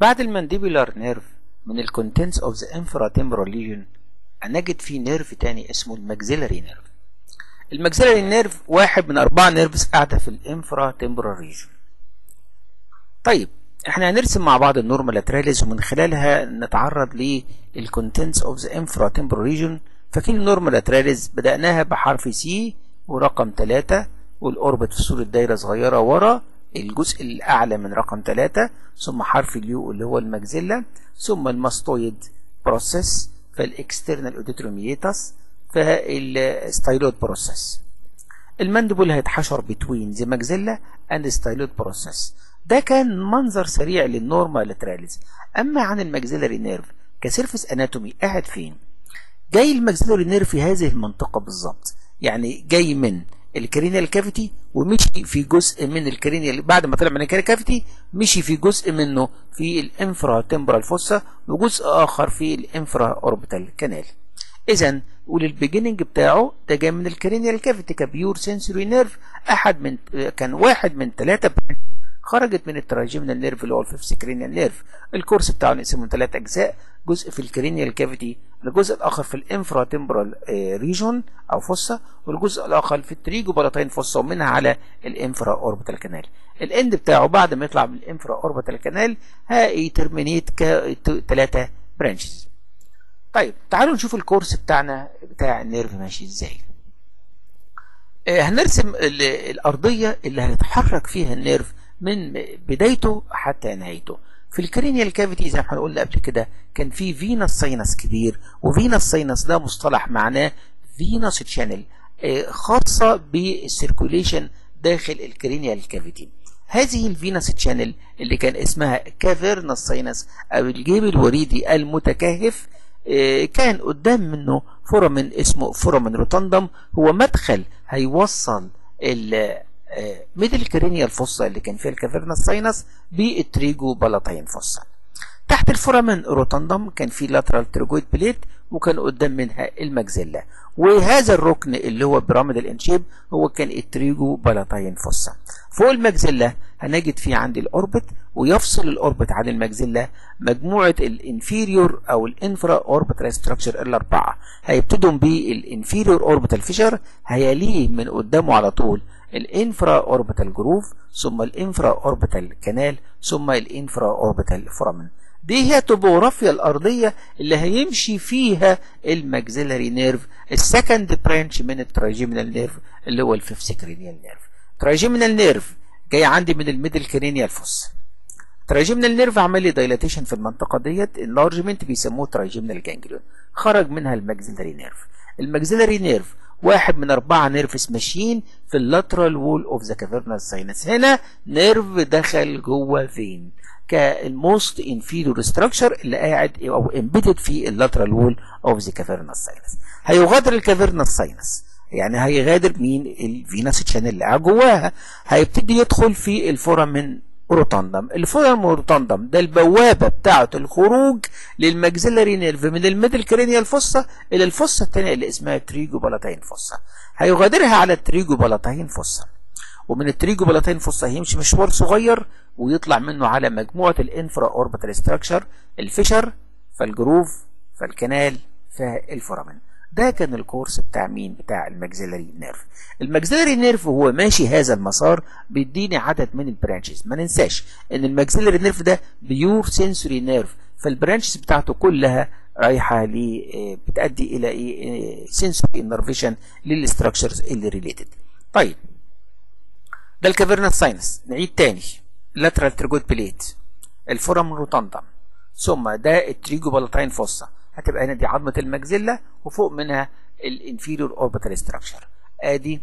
بعد ال mandibular nerve من ال contents of the infratemporal region هنجد في nerve تاني اسمه ال maxillary nerve. ال maxillary nerve واحد من أربعة nerves قاعدة في ال infratemporal region طيب إحنا هنرسم مع بعض ال norma lateralis ومن خلالها نتعرض لل contents of the infratemporal region فاكرين ال norma lateralis بدأناها بحرف C ورقم 3 وال orbit في صورة دايرة صغيرة ورا الجزء الأعلى من رقم 3 ثم حرف ال U اللي هو ال maxilla ثم ال mastoid process فال external auditory meatus فال styloid process ال mandible هيتحشر between the maxilla and styloid process ده كان منظر سريع لل norma lateralis أما عن ال maxillary nerve ك surface anatomy قاعد فين؟ جاي ال maxillary nerve في هذه المنطقة بالظبط يعني جاي من ال cranial cavity ومشي في جزء من ال cranial بعد ما طلع من ال cranial cavity مشي في جزء منه في ال infratemporal fossa وجزء آخر في ال infraorbital canal اذا وال beginning بتاعه ده جاي من ال cranial cavity ك pure sensory nerve أحد من كان واحد من ثلاثة خرجت من ال trigeminal nerve اللي هو ال fifth cranial nerve ال course بتاعه نقسمه ثلاث أجزاء جزء في ال cranial cavity الجزء الآخر في ال infratemporal region أو fossa والجزء الآخر في ال pterygopalatine fossa ومنها على ال infraorbital canal ال end بتاعه بعد ما يطلع من ال infraorbital canal هي terminate كثلاثه branches طيب تعالوا نشوف ال course بتاعنا بتاع ال nerve ماشي إزاي. هنرسم الأرضية اللي هيتحرك فيها ال nerve من بدايته حتى نهايته. في ال cranial cavity زي ما إحنا قلنا قبل كده كان في venous sinus كبير و venous sinus ده مصطلح معناه venous channel خاصة بال circulation داخل ال cranial cavity. هذه ال venous channel اللي كان اسمها cavernous sinus أو الجيب الوريدي المتكهف كان قدام منه foramen اسمه foramen rotundum هو مدخل هيوصل middle cranial fossa اللي كان فيها ال cavernous sinus بال pterygopalatine fossa تحت ال foramen rotundum كان في lateral pterygoid plate وكان قدام منها ال maxilla وهذا الركن اللي هو pyramidal in shape هو كان ال pterygopalatine fossa فوق ال maxilla هنجد فيه عندي ال orbit ويفصل ال orbit عن ال maxilla مجموعة ال inferior أو ال infraorbital structure الأربعة. هيبتدوا بال inferior orbital fissure هيليه من قدامه على طول. ال infraorbital groove ثم ال infraorbital canal ثم ال infraorbital foramen. دي هي توبوغرافيا الأرضية اللي هيمشي فيها ال maxillary nerve ال second branch من ال trigeminal nerve اللي هو ال fifth cranial nerve. trigeminal nerve جاي عندي من ال middle cranial fossa. trigeminal nerve عمل لي dilatation في المنطقة ديت enlargement بيسموه trigeminal ganglion خرج منها ال maxillary nerve. ال maxillary nerve واحد من أربعة nerves ماشيين في ال lateral wall of the cavernous sinus هنا nerve دخل جوه فين؟ ك most inferior structure اللي قاعد أو embedded في ال lateral wall of the cavernous sinus هيغادر ال cavernous sinus يعني هيغادر مين ال venous channel اللي جواها هيبتدي يدخل في ال foramen rotundum. ال foramen rotundum ده البوابة بتاعة الخروج لل maxillary nerve من ال middle cranial fossa إلى ال fossa الثانية اللي اسمها pterygopalatine fossa. هيغادرها على ال pterygopalatine fossa. ومن ال pterygopalatine fossa هيمشي مشوار صغير ويطلع منه على مجموعة الانفرا اوربيتال ستراكشر الفيشر فالجروف فالكنال فالفورامين. ده كان ال course بتاع مين؟ بتاع ال maxillary nerve. ال maxillary nerve وهو ماشي هذا المسار بيديني عدد من ال branches. ما ننساش إن ال maxillary nerve ده pure sensory nerve. فال branches بتاعته كلها رايحة ل بتؤدي إلى إيه؟ sensory innervation لل structures اللي related طيب. ده ال cavernous sinus نعيد تاني. lateral pterygoid plate ال foramen rotundum ثم ده ال pterygopalatine fossa هتبقى هنا دي عظمة ال maxilla وفوق منها ال inferior orbital structure آدي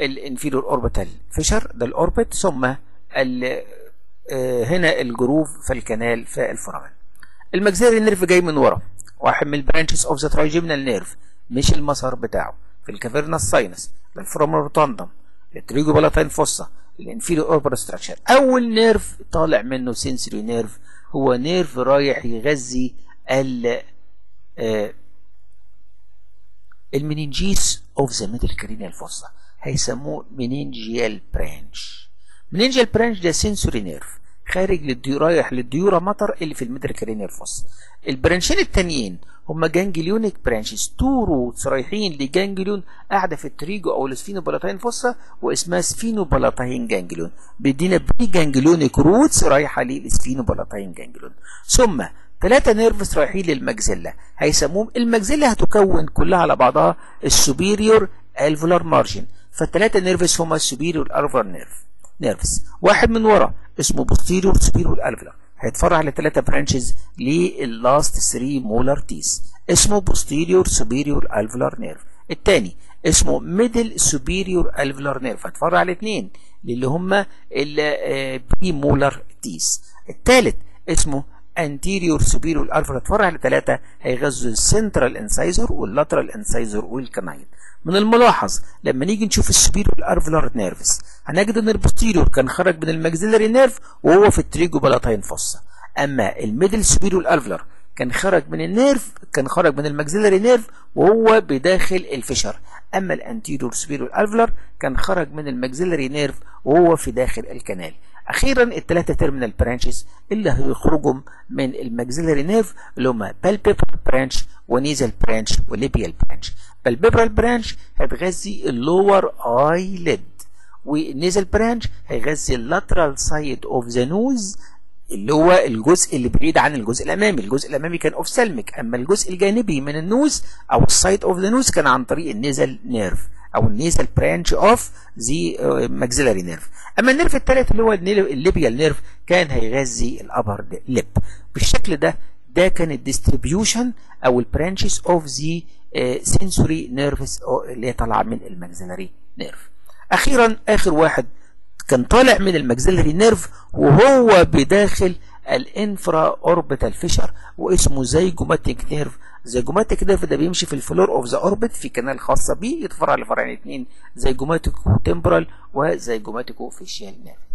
ال inferior orbital fissure ده ال orbit ثم هنا الجروف في الكنال في الفورامين المجزري نيرف جاي من ورا واحد من ال branches of the trigeminal nerve مشى المسار بتاعه. في ال cavernous sinus لل foramen rotundum ال pterygopalatine fossa ال inferior orbital structure أول nerve طالع منه sensory nerve هو nerve رايح يغذي ال meninges of the middle cranial fossa هيسموه meningeal branch. meningeal branch ده sensory nerve خارج لل du- رايح لل dura mater اللي في ال middle cranial fossa ال branchين التانيين هما ganglionic branches two roots رايحين ل ganglion قاعدة في ال pterygo أو ال sphenopalatine fossa واسمها sphenopalatine ganglion بيدينا preganglionic roots رايحة لل sphenopalatine ganglion ثم ثلاثة nerves رايحين لل maxilla. هيسموهم ال maxilla هتكون كلها على بعضها ال superior alveolar margin فالثلاثة nerves هما ال superior alveolar nerve nerves. واحد من ورا اسمه posterior superior alveolar. هيتفرع على ثلاثة branches لل last 3 molar teeth اسمه posterior superior alveolar nerve. الثاني اسمه middle superior alveolar nerve. على اثنين اللي هما ال premolar teeth الثالث اسمه anterior superior alveolar هتفرع لثلاثة هيغذوا ال central incisor وال lateral incisor وال canine من الملاحظ لما نيجي نشوف ال superior alveolar nerves هنجد ان ال posterior كان خرج من ال maxillary nerve وهو في ال pterygopalatine fossa اما ال middle superior alveolar كان خرج من ال nerve كان خرج من ال maxillary nerve وهو بداخل ال fissure اما ال anterior superior alveolar كان خرج من ال maxillary nerve وهو في داخل ال canal أخيرا الثلاثه terminal branches اللي هيخرجوا من ال maxillary nerve اللي هم palpebral branch و nasal branch و labial branch palpebral branch هتغذي ال lower eyelid وال nasal branch هيغذي ال lateral side of the nose اللي هو الجزء اللي بعيد عن الجزء الأمامي. الجزء الأمامي كان ophthalmic أما الجزء الجانبي من ال nose أو ال side of the nose كان عن طريق ال nasal nerve أو ال nasal branch of the maxillary nerve أما ال nerve الثالث اللي هو ال labial nerve كان هيغذي ال upper lip بالشكل ده ده كان ال distribution أو ال branches of the sensory nerves اللي هي طالعة من ال maxillary nerve أخيرا آخر واحد كان طالع من ال maxillary nerve وهو بداخل ال infraorbital fissure واسمه zygomatic nerve. zygomatic nerve ده بيمشي في ال floor of the orbit في canal خاصة بيه يتفرع لفرعين اثنين zygomaticotemporal و zygomaticofacial nerve.